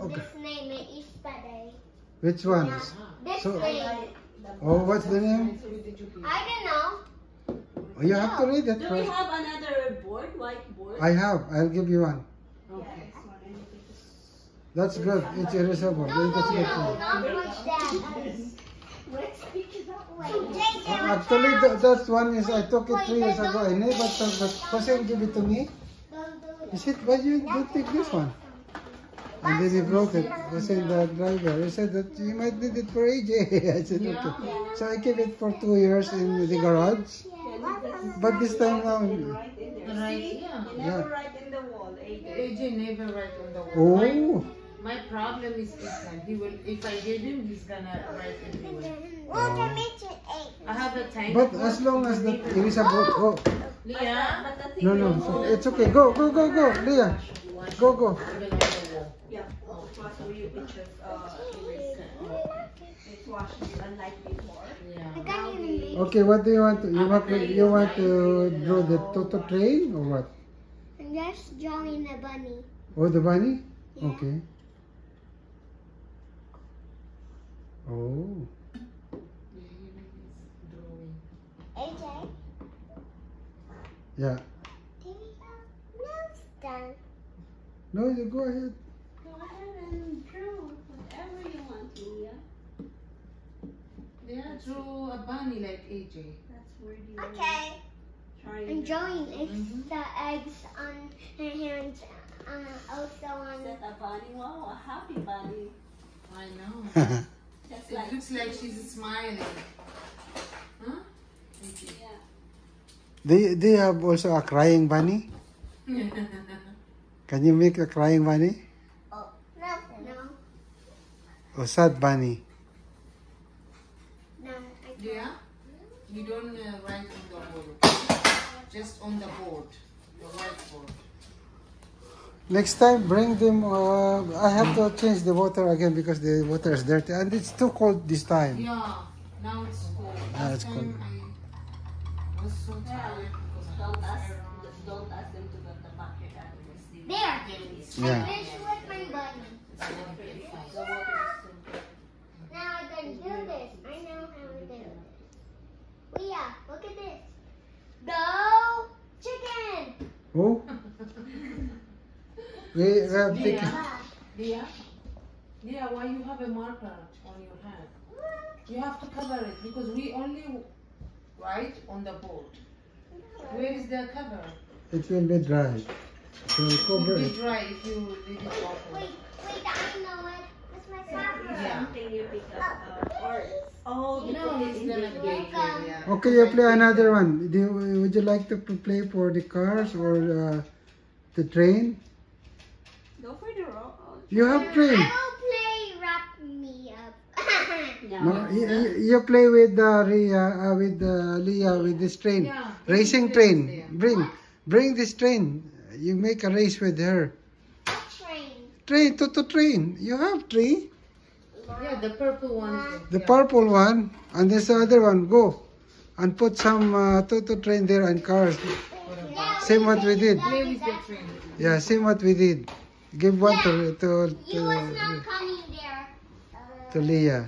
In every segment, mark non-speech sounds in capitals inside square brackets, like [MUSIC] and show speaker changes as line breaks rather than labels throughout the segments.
Okay.
this name is yesterday.
Which one?
This
So-
name.
Oh, what's the name?
I don't know.
Oh, you have to read it
Do we
first.
have another board, white board?
I have. I'll give you one.
Okay.
That's good. It's erasable.
No, no,
That's
no, not like that.
Uh, Actually, that, that one is I took it three years ago. I never took but Jose give it to me.
Don't do
He said, why you don't take this one? And then he brought it. I said, the driver. He said that you might need it for AJ. [LAUGHS] I said, okay. So I kept it for two years in the garage. But this time now,
Right in.
Right, yeah.
Never write in the wall, AJ.
AJ never write on the wall.
oh,
My, my problem is Ethan. He will, if I give him, he's gonna write everywhere.
Water mention oh. eight.
I have a time.
but as long as the erasable, oh,
Liyah,
But the thing
no, no, so it's okay. Go, go, go, go, Liyah. Go, go.
Even on the
it was we which is uh erase. It was unlike before.
Yeah.
I can't even read.
Okay, what do you want? To, you want to, you want to draw the Toto train or what?
I'm just drawing the bunny.
Oh, the bunny?
Yeah.
Okay. Oh.
Drawing.
AJ,
Yeah.
here we go. No, it's done.
No, you. Go ahead
and draw whatever you want, Liyah.
Yeah, draw a bunny like AJ.
That's where you
Okay.
trying.
I'm drawing eggs, the eggs on her hands, uh, also on.
Set a bunny. Wow, a happy bunny.
I know. [LAUGHS]
Just
It
like
looks like she's smiling. Huh? AJ.
yeah.
they, they have also a crying bunny. [LAUGHS] Can you make a crying bunny?
Oh, no, no,
Or sad bunny?
No.
Yeah? You don't uh, write on the board. Just on the board, the whiteboard.
Next time, bring them. Uh, I have to change the water again because the water is dirty and it's too cold this time.
Yeah, now it's cold.
Now
Last
it's cold.
I was so tired because
Don't ask. Don't ask them to get the bucket out of this. thing.
There.
Yeah.
I finished with my bunny.
It's one point five.
The water is.
Now I can do this. I know how to do this. Liyah, look at this. Go chicken.
Oh? [LAUGHS] We have taken.
Liyah, Liyah, Liyah, why you have a marker on your hand? You have to cover it because we only write on the board. Where is the cover?
It will be dry. So
It will be
it.
dry if you leave it open.
Wait, wait, I know it. It's my cover.
Yeah.
Something you pick up. Uh, or oh, you
No, it's gonna be yeah.
Okay, you play another one. Do you, would you like to play for the cars or uh, the train?
Go for the roll.
You have train.
I will play Wrap Me Up. [LAUGHS]
No, you, you- you play with uh, Ria, uh, with uh, Liyah with this train,
Yeah.
racing
Train,
train.
Liyah.
Bring, bring this train. You make a race with her.
Train.
Train, to to train. You have three.
Yeah, the purple one.
The
yeah.
purple one and this other one. Go and put some uh, to to train there and cars. Same what we did.
Play with the train.
Yeah, same what we did. Give one to to
You was
to,
not coming there. Uh,
to Liyah.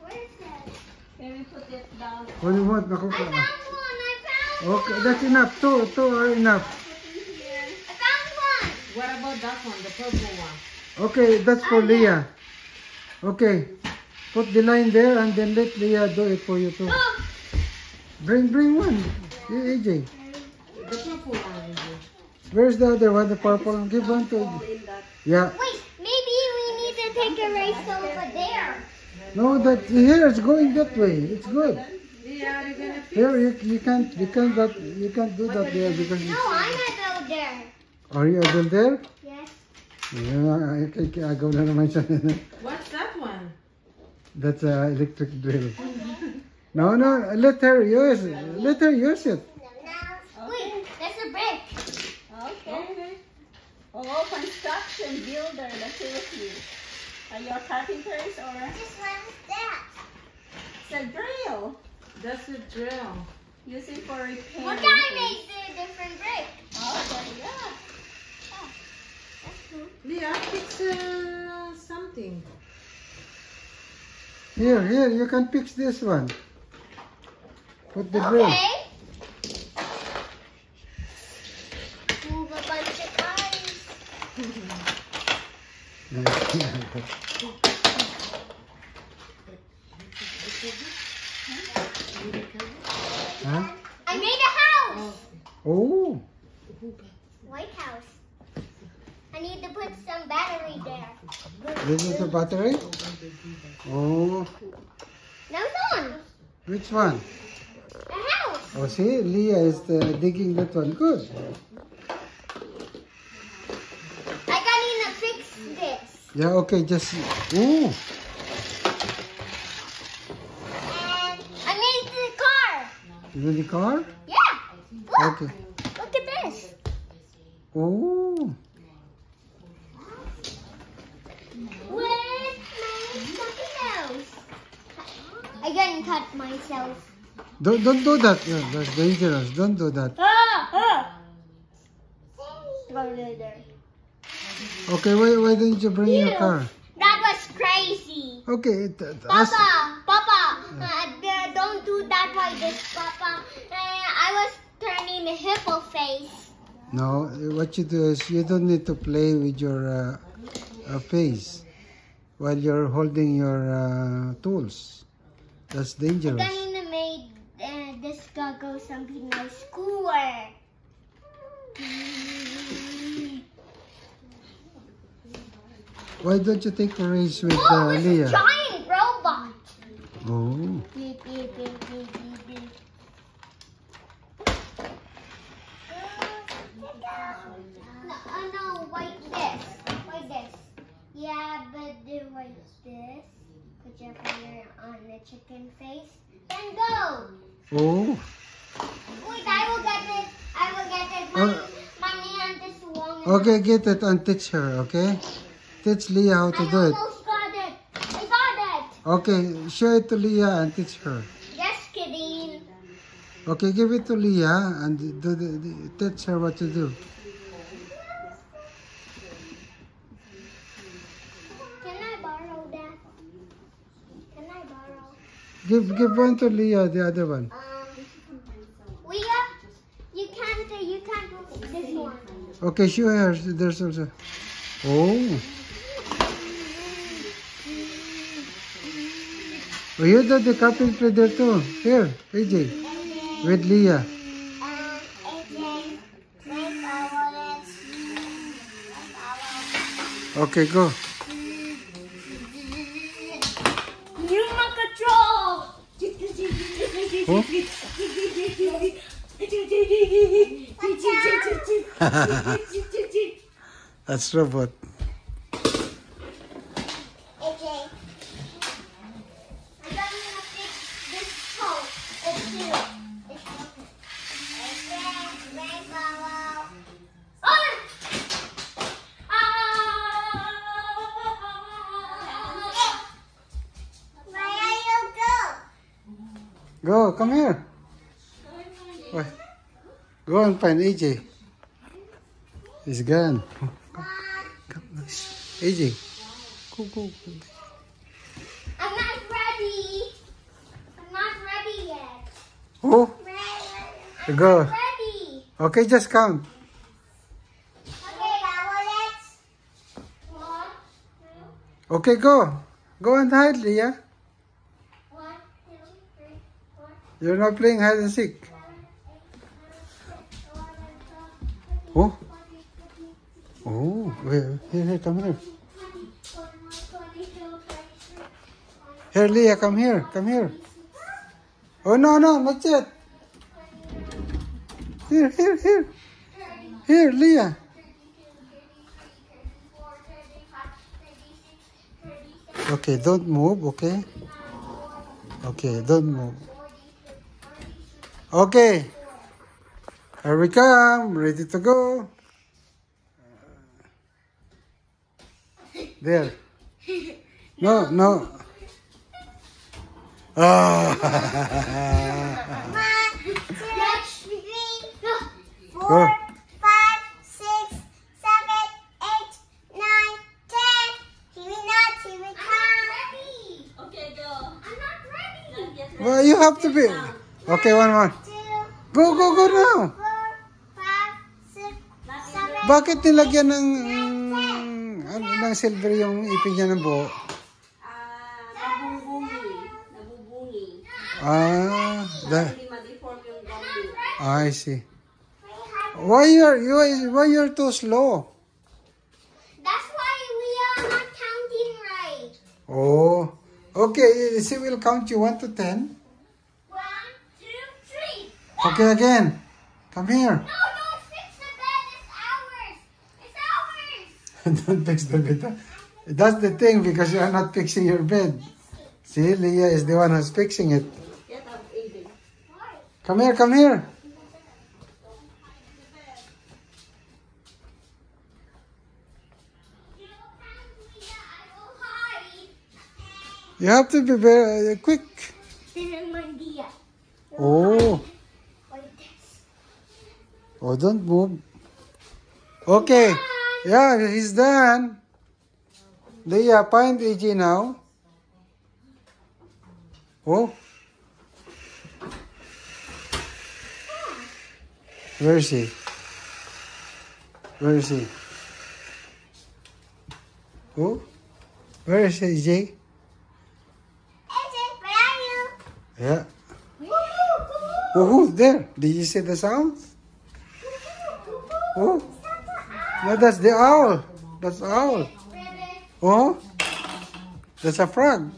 where is it?
Can we put it down?
What do you want?
I found one. I found
Okay, that's enough. Two, two are enough.
I found one.
What about that one, the purple one?
Okay, that's for Liyah. Okay, put the line there and then let Liyah do it for you too.
Oh,
Bring, bring one. Yeah, AJ.
The purple one?
Where's the other one? The purple one. Give one to.
In that.
Yeah.
wait. Maybe we need to take a race over there.
No, that here it's going that way. It's good.
Yeah, are gonna
Here you, you can't you can't that you can't do that there because.
No, I'm gonna there.
Are you still there?
Yes.
Yeah, I, I, I go na naman siya.
What's that one?
That's a electric drill. No, no, let her use it. Let her use it.
Wait, there's a brick.
Okay. Oh, construction builder, the two of you. Are you carpenters or?
Just what is that?
It's a drill.
That's a drill.
Using for repairing.
What kind
things.
makes it a different brick?
Okay, yeah.
That's cool.
Liyah, fix uh,
Here, here, you can fix this one. Put the.
Okay. Move a bunch of cars. [LAUGHS]
huh?
I made a house.
Oh,
White house. I need to put some battery there.
this is the battery? Oh,
No, one.
which one?
A house.
Oh, see, Liyah is uh, digging that one. Good.
I gotta fix this.
Yeah, okay, just. Oh,
And I made the car.
is it the car?
Yeah. Look.
Okay.
Look at this.
Oh,
With my nose. I gotta cut myself.
don't, don't do that. Yeah, that's dangerous. Don't do that.
Ah, ah.
Okay, why, why don't you bring your car?
That was crazy.
Okay, t- t- ask,
Papa, Papa, uh, don't do that like this, Papa. Uh, I was turning the hippo face.
No, what you do is you don't need to play with your uh, uh, face while you're holding your uh, tools. That's dangerous.
I'm gonna make uh, this guy go something like schoolwork.
Why don't you take a race with
Oh,
uh,
it's a giant robot.
Oh,
Beep, beep, beep, beep, beep, beep. No, uh, no, like this. Like this. Yeah, but do like this. Put your finger on the chicken face. Then go.
oh,
Wait, I will get it. I will get it. Oh. My, my hand is long. enough.
okay, get it and teach her, okay? Teach Liyah how to
I
do it.
almost got it. I got it.
Okay, show it to Liyah and teach her.
Just kidding.
Okay, give it to Liyah and do the, the, teach her what to do.
Can I borrow that? Can I borrow?
Give give one to Liyah, the other one.
Um, Liyah, you can't. Uh, you can't. This one.
Okay, show her. There's also. Oh. Oh, you did the carpentry there too. Here, AJ. With Liyah.
Um, AJ, make our wallet.
Okay, go.
Where are you go?
Come here. Go and find AJ. He's gone. Come, let's- AJ. Go, go, go.
I'm not ready. I'm not ready yet.
Oh,
Ready.
go.
Ready.
Okay, just count.
Okay, wallets. One, two,
Okay, go. Go and hide, Liyah.
one, two, three, four,
You're not playing hide and seek. Here, here, come here. Here, Liyah, come here, come here. Oh, no, no, not yet. Here, here, here. Here,
Liyah.
Okay, don't move, okay? Okay, don't move. Okay. Here we come, ready to go. There. No, no. Ah.
One, two, three, four, five, six, seven, eight, nine, ten. Here we not, here we come.
Okay, go.
Well, you have to be. Okay, one more.
two,
Go, go, go now.
four, five, six, seven,
Bakit nilagyan ng ng silver yung ipin niya ng buo?
Ah, nabubungi. Nabubungi.
Ah, the,
Hindi ma-deform yung gummy.
I see. Why you're you why you're too slow?
That's why we are not counting right.
Oh, okay. She will count you one to ten.
One, two, three.
Okay, again. Come here.
No, Don't fix the bed.
That's the thing because you are not fixing your bed. See, Liyah is the one who's fixing it. Come here, come here.
You
have to be very uh, quick. Oh, oh, don't move. Okay. Yeah, he's done. Liyah, find AJ now. Oh. Where is he? Where is he? Oh, where is AJ?
AJ, where are you?
Yeah.
Woohoo!
Oh, who's there? Did you see the sound? Oh, no, that's the owl. That's owl. Oh, that's a frog.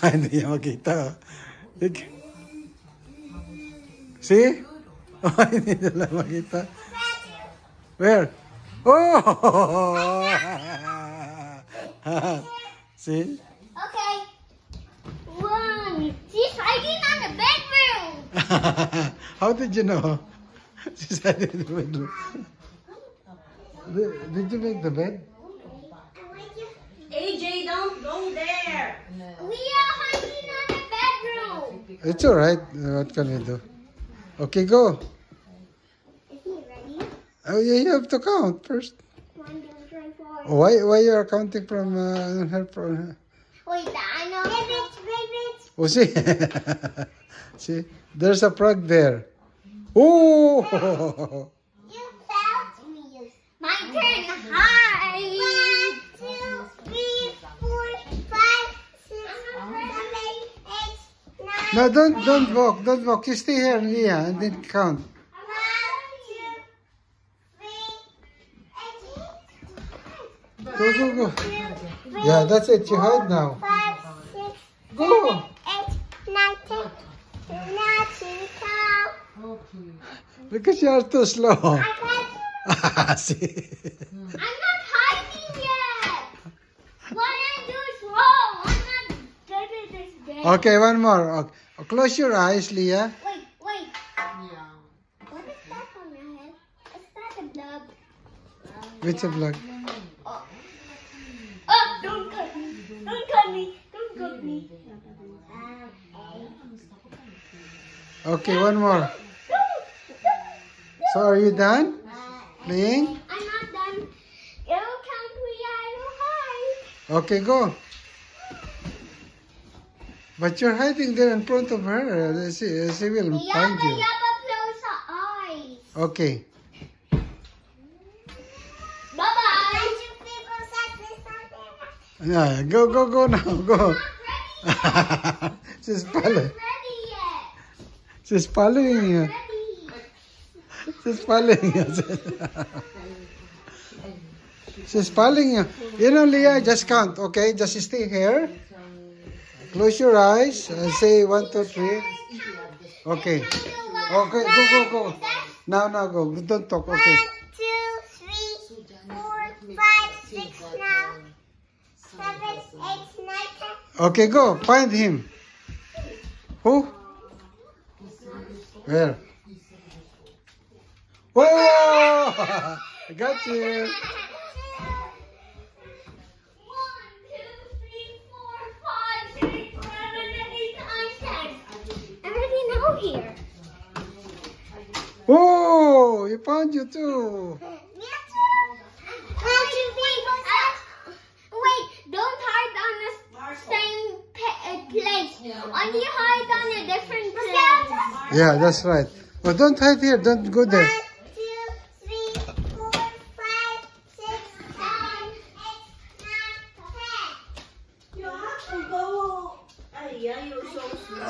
Hindi niya makita. See? Oh, [LAUGHS] hindi nila makita. Where? Oh! See?
Okay. One. She's hiding on the bedroom. [LAUGHS]
How did you know? [LAUGHS] She said in the bedroom. Did, did you make the bed?
AJ, don't go there.
We are hiding on the bedroom.
It's alright. What can we do? Okay, go.
Is he ready?
Oh, yeah, you have to count first.
One, two, three, four.
Why why you are counting from uh, her? From,
Wait, I know. Rabbit, rabbit.
oh, see? [LAUGHS] see? There's a frog there. Oh! [LAUGHS]
You felt me. My turn. Hi. One, two, three, four, five, six, seven, eight, nine.
No, don't don't walk. Don't walk. You stay here, Liyah, and then count. Go, go, go. Yeah, that's it. You hide now.
Five, six,
Go.
eight, nine, ten. Nothing.
Because you are too slow. [LAUGHS] See?
I'm not hiding yet. What I do is wrong. I'm not good at this game.
Okay, one more. Okay. Close your eyes, Liyah.
Wait, wait. What is that on your head? Is that a blood?
Which a blood?
Oh. oh, don't cut me. Don't cut me. Don't cut me.
Okay, one more. So are you done playing?
I'm not done. It'll count me. I will hide.
Okay, go. But you're hiding there in front of her. She, she will find
Yabba
you.
yabba close the eyes.
Okay.
Bye bye.
Yeah, go, go, go now. Go. [LAUGHS] She's following.
Ready yet.
She's following you. She's following you. She's following you. You know, Liyah, just count, okay? Just stay here. Close your eyes and say one, two, three. Okay. Okay, go, go, go. Now, now, go. Don't talk, okay.
One, two, three, four, five, six, now. Seven, eight, nine, ten.
Okay, go. Find him. Who? Where? Whoa! [LAUGHS] I got you.
Here.
Oh, he found you too.
Me too. One, two, three, four, five. Wait, don't hide on the same uh, place. When hide on a different place.
Yeah, that's right. But don't hide here. Don't go there.
One, two, three, four, five, six, seven, eight, nine, ten.
You have to go. Ay, yeah, you're so slow.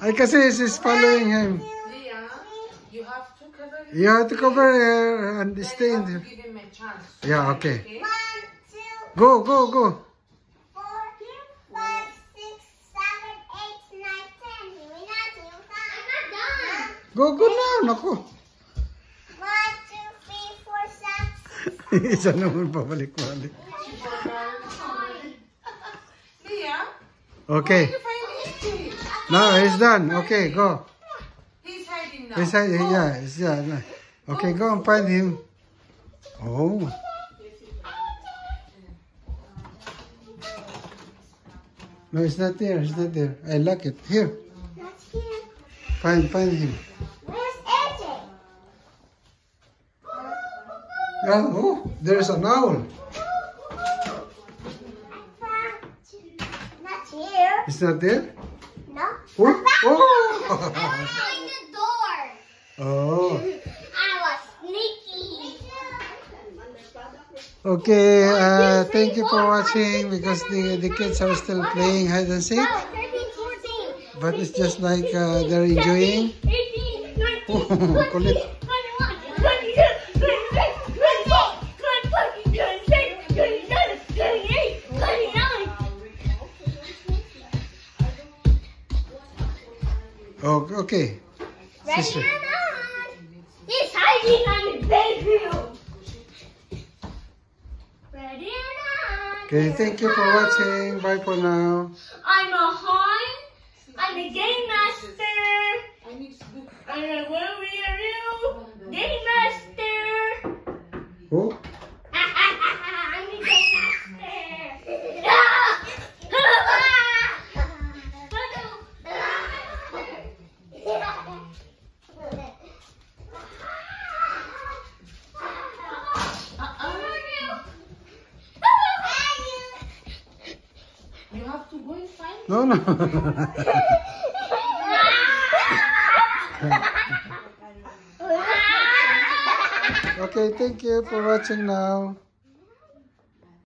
Ay, kasi she's following him.
Liyah, you have to cover it.
You have to cover her and
Then
stay in there.
give him a chance.
Yeah, okay.
One, two,
Go, go, go.
four, five, six, seven, eight, nine, ten. We're not done. I'm not done.
Go, go now. Naku.
One, two, three, four, six. [LAUGHS]
Isa naman pabalik-balik.
Liyah,
Okay.
You find
he's done. Okay, go.
He's hiding now.
He's, yeah, he's, yeah. no. Okay, go and find him. Oh. No, it's not there. It's not there. I like it. Here.
That's here.
Find, find him.
Where's AJ?
Yeah, oh, there's an owl.
Not here.
It's not there? Oh, oh.
The door.
oh.
I was sneaky.
Okay, uh, thank you for watching because the, the kids are still playing hide and seek.
No, 13, 14.
But it's just like uh, they're enjoying.
18, 19,
Oh, okay.
Ready
Sister.
or not? He's hiding on his bedroom. Ready or not?
Okay, thank you for watching. Bye for now.
I'm a Han. I'm a game master.
I need to do
I'm a warrior. Game master.
Oh, okay, thank you for watching now.